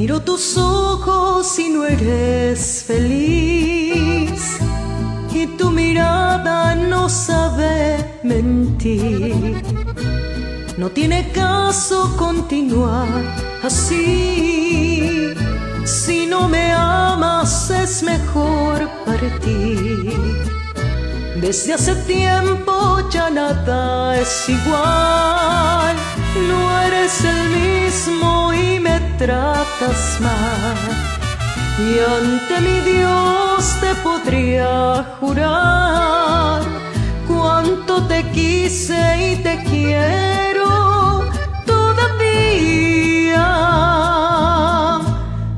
Miro tus ojos y no eres feliz. Y tu mirada no sabe mentir. No tiene caso continuar así. Si no me amas es mejor partir. Desde hace tiempo ya nada es igual. No eres el mismo y me tratas mal. Y ante mi Dios te podría jurar cuánto te quise y te quiero todavía.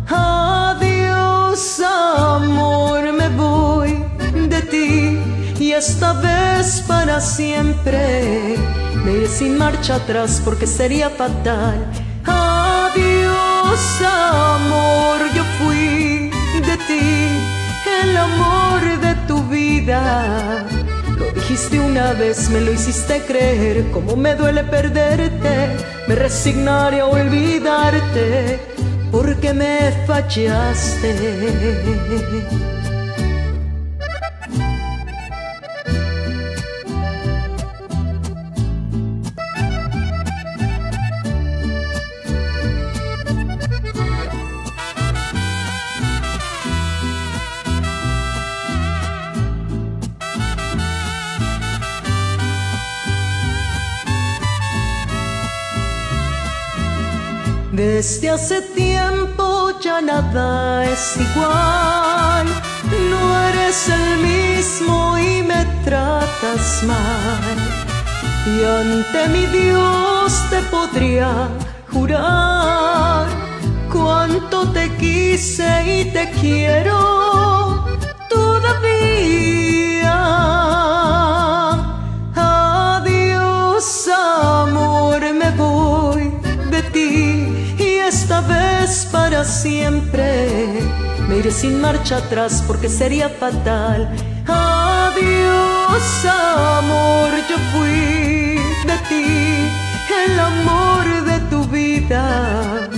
Adiós, amor, me voy de ti y esta vez para siempre me iré sin marcha atrás porque sería fatal. Adiós, amor, yo fui el amor de tu vida. Lo dijiste una vez, me lo hiciste creer, como me duele perderte, me resignaré a olvidarte porque me fallaste. Desde hace tiempo ya nada es igual, no eres el mismo y me tratas mal. Y ante mi Dios te podría jurar cuánto te quise y te quiero todavía. Esta vez para siempre me iré sin marcha atrás porque sería fatal. Adiós, amor, yo fui de ti, el amor de tu vida.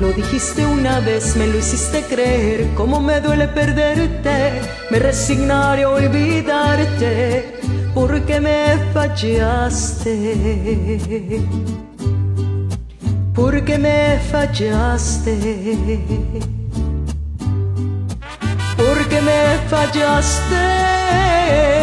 Lo dijiste una vez, me lo hiciste creer, como me duele perderte, me resignaré a olvidarte porque me fallaste porque me fallaste, porque me fallaste.